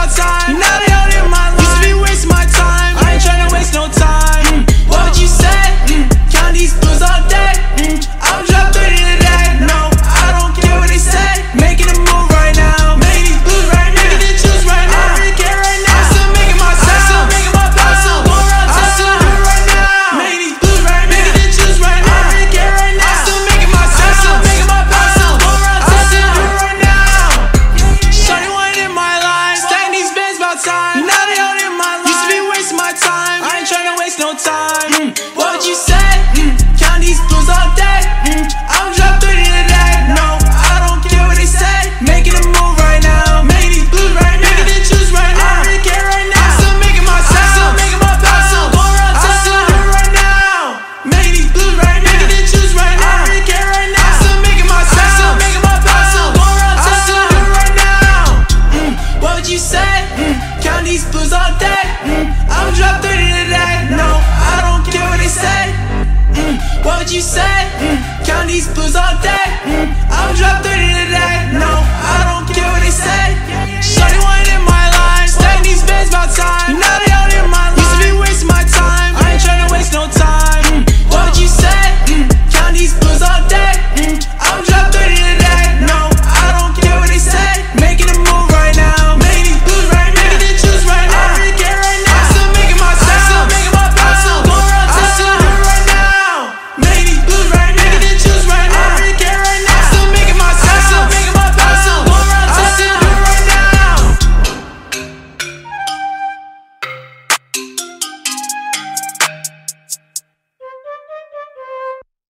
outside. Now said. Mm. Count these blues all day. Mm. I'm drop 30 today. No, I don't care what they say. Mm. What would you say? Count these blues all day. I'm drop 30.